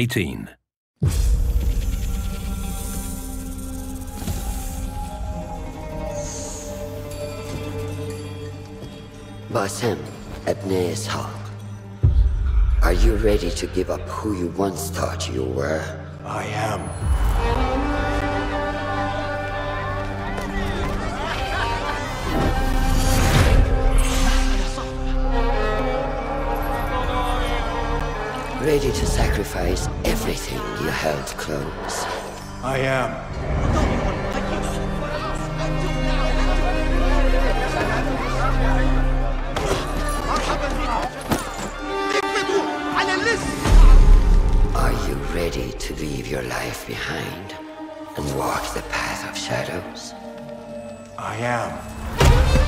18. Basim Ibn Ishaq. Are you ready to give up who you once thought you were? I am. Ready to sacrifice everything you held close? I am. Are you ready to leave your life behind and walk the path of shadows? I am.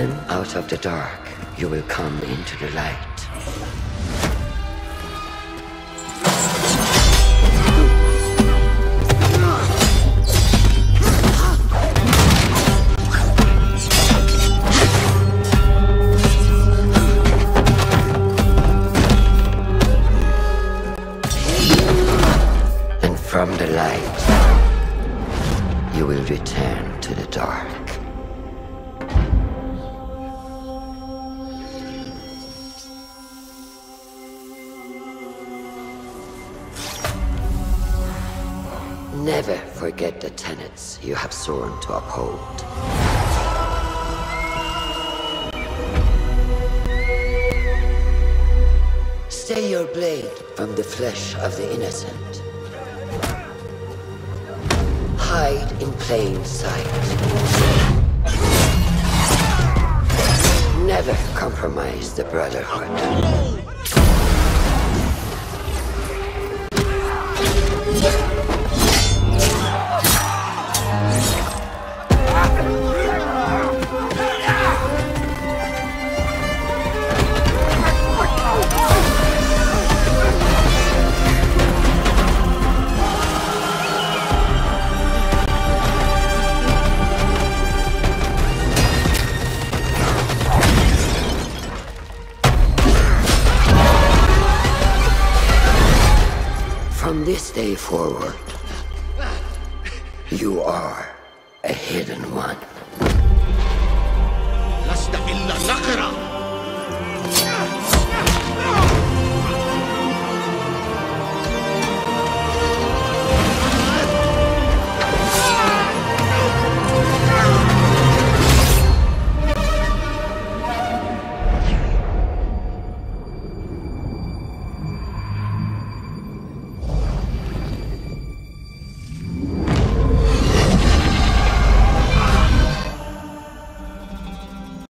Then, out of the dark, you will come into the light. And from the light, you will return to the dark. Never forget the tenets you have sworn to uphold. Stay your blade from the flesh of the innocent. Hide in plain sight. Never compromise the Brotherhood. From this day forward, you are a hidden one.